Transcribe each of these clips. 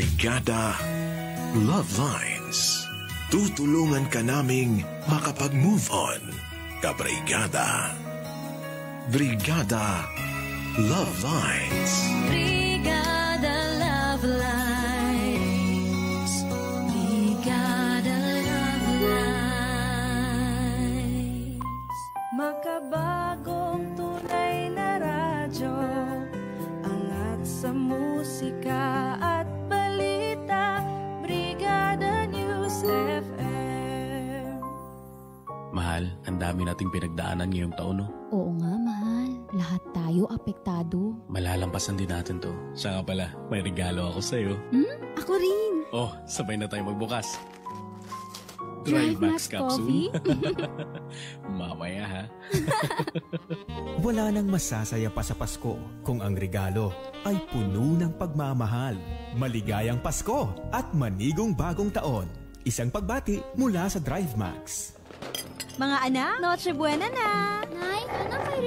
Brigada Love Lines. Tutulungan ka naming makapag-move on. Kabrigada. Brigada Love Lines. Brigada Love Lines. Brigada Love Lines. Makabagong tunay na radyo Angat sa musika dami nating pinagdaanan ngayong taon, no? Oo nga, mahal. Lahat tayo apektado. Malalampasan din natin to. Siya nga pala, may regalo ako sa'yo. Hmm? Ako rin. Oh, sabay na tayo magbukas. Drive Max Coffee? Mamaya ha. Wala nang masasaya pa sa Pasko kung ang regalo ay puno ng pagmamahal. Maligayang Pasko at manigong bagong taon. Isang pagbati mula sa Drive Max. Mga anak, Noche Buena na! May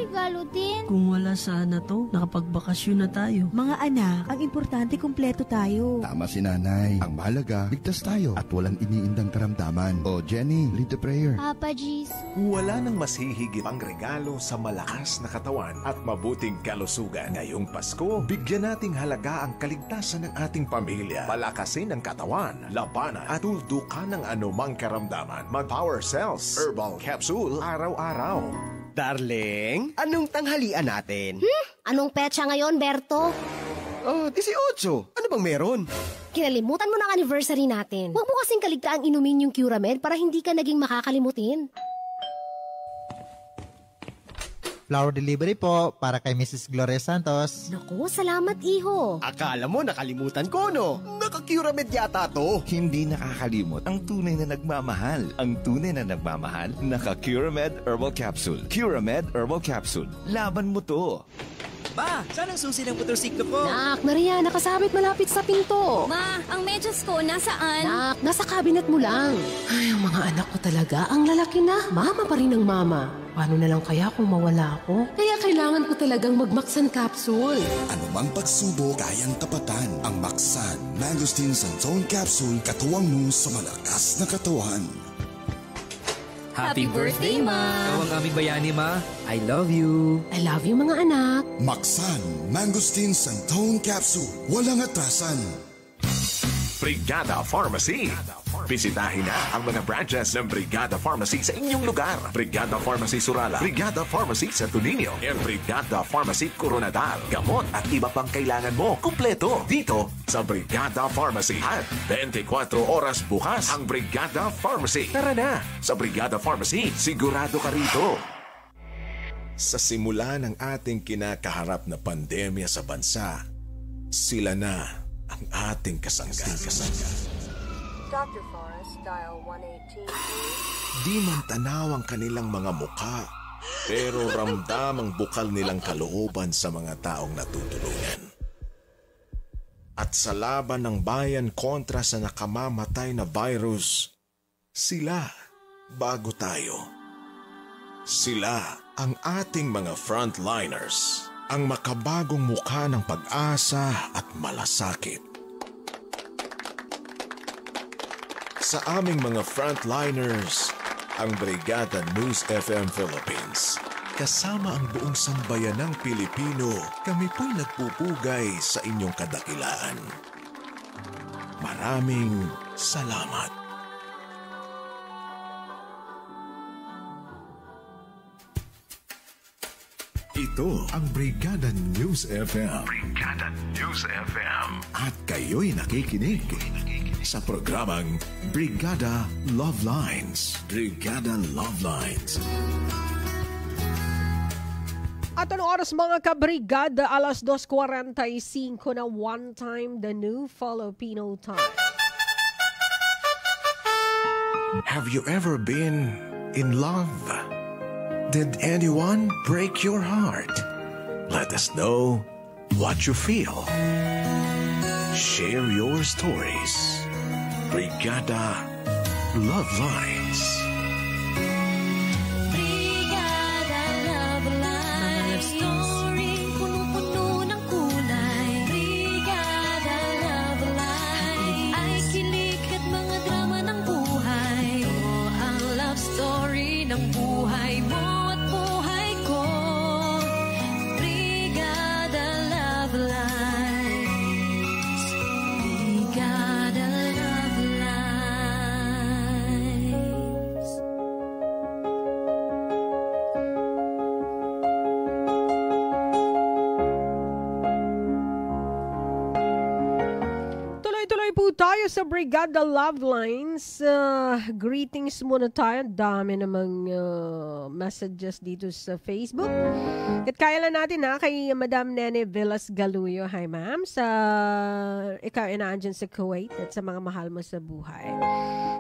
regalo din? Kung wala sana to, nakapagbakasyon na tayo. Mga anak, ang importante kumpleto tayo. Tama si nanay. Ang mahalaga, ligtas tayo at walang iniindang karamdaman. O Jenny, lead the prayer. Papa Jesus. Wala nang mas hihigit ang regalo sa malakas na katawan at mabuting kalusugan. Ngayong Pasko, bigyan nating halaga ang kaligtasan ng ating pamilya. Palakasin ang katawan, labanan at tuldukan ng anumang karamdaman. Mag-Power Cells Herbal Capsule araw-araw. Darling, anong tanghalian natin? Hmm? Anong petsa ngayon, Berto? Oh, 18. Ano bang meron? Kinalimutan mo ng anniversary natin. Huwag mo kasing kaligtaang inumin yung Curamed para hindi ka naging makakalimutin. Flower delivery po para kay Mrs. Gloria Santos. Naku, salamat iho. Akala mo nakalimutan ko, no? Naka-Curamed yata to. Hindi nakakalimot ang tunay na nagmamahal. Ang tunay na nagmamahal, naka-Curamed Herbal Capsule. Curamed Herbal Capsule. Laban mo to. Ma, saan ang susi ng motorsiklo ko? Nak, nariyan, nakasabit malapit sa pinto. Ma, ang medyas ko nasaan? Nak, nasa cabinet mo lang. Ay, ang mga anak ko talaga, ang lalaki na. Mama pa rin ang mama. Paano na lang kaya kung mawala ako? Kaya kailangan ko talagang magmaksan capsule. Ano mang pagsubok, kayang tapatan. Ang Maksan, Mangosteen Santon Capsule, katuwang mo sa malakas na katawan. Happy birthday, Ma! Ikaw ang aming bayani, Ma. I love you. I love you, mga anak. Maksan, Mangosteen Santon Capsule, walang atrasan. Brigada Pharmacy. Bisitahin na ang mga branches ng Brigada Pharmacy sa inyong lugar. Brigada Pharmacy Surala, Brigada Pharmacy sa Tuninio, and Brigada Pharmacy Coronadal. Gamot at iba pang kailangan mo, kumpleto dito sa Brigada Pharmacy. At 24 oras bukas ang Brigada Pharmacy. Tara na sa Brigada Pharmacy. Sigurado ka rito. Sa simula ng ating kinakaharap na pandemya sa bansa, sila na ang ating kasangga. Dr. Forrest, dial 118. Di man tanaw ang kanilang mga mukha, pero ramdam ang bukal nilang kalooban sa mga taong natutulungan. At sa laban ng bayan kontra sa nakamamatay na virus, sila bago tayo. Sila ang ating mga frontliners, ang makabagong mukha ng pag-asa at malasakit. Sa aming mga frontliners, ang Brigada News FM Philippines. Kasama ang buong sambayanang Pilipino, kami po'y nagpupugay sa inyong kadakilaan. Maraming salamat. Ito ang Brigada News FM. Brigada News FM. At kayo'y nakikinig sa programang Brigada Love Lines. Brigada Love Lines. At anong oras mga kabrigada, alas 2.45 na one time the new Filipino time. Have you ever been in love? Did anyone break your heart? Let us know what you feel. Share your stories. Brigada Love Lines. Tayo sa Brigada Love Lines. Uh, greetings muna tayo. Dami namang uh, messages dito sa Facebook. At kaya lang natin ha, kay Madam Nene Villas Galuyo. Hi ma'am. Sa ikaw inaandyan sa Kuwait at sa mga mahal mo sa buhay.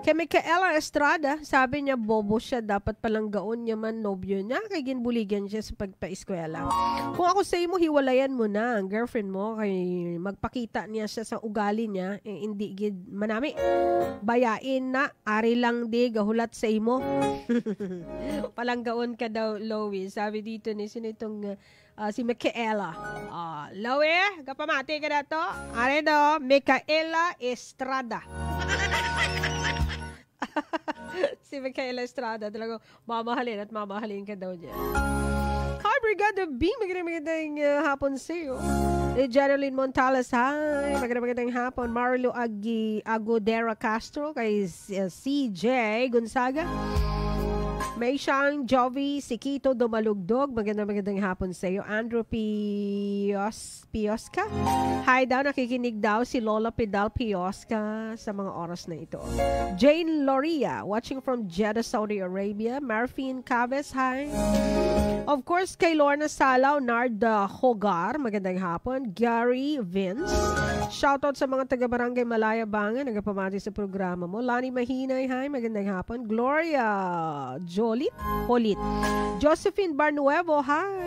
Kay Micaela Estrada, sabi niya bobo siya. Dapat palang gaon niya man nobyo niya. Kay ginbuligan siya sa pagpa-eskwela. Kung ako sa mo, hiwalayan mo na ang girlfriend mo. Kay magpakita niya siya sa ugali niya. Eh, hindi gid manami. Bayain na. Ari lang di. Gahulat sa imo. palang gaon ka daw, Lowy. Sabi dito ni sino itong uh, si Micaela. Uh, Lowy, kapamati ka na to. Ari daw, Micaela Estrada. si Micaela Estrada talagang mamahalin at mamahalin ka daw niya. Brigada B. Magandang uh, hapon sa iyo. Eh, Geraldine Montales, hi. Magandang hapon. Marlo Agi Agodera Castro, kay uh, CJ Gonzaga. May siyang Jovi Sikito Dumalugdog. Magandang magandang hapon sa iyo. Andrew Pios, Piosca. Hi daw, nakikinig daw si Lola Pidal Piosca sa mga oras na ito. Jane Loria, watching from Jeddah, Saudi Arabia. Marfin Caves, hi. Of course, kay Lorna Salaw, Narda Hogar, magandang hapon. Gary Vince. Shoutout sa mga taga-barangay Malaya Bangan, nagapamati sa programa mo. Lani Mahinay, hi, magandang hapon. Gloria Jolit, Holit. Josephine Barnuevo, hi.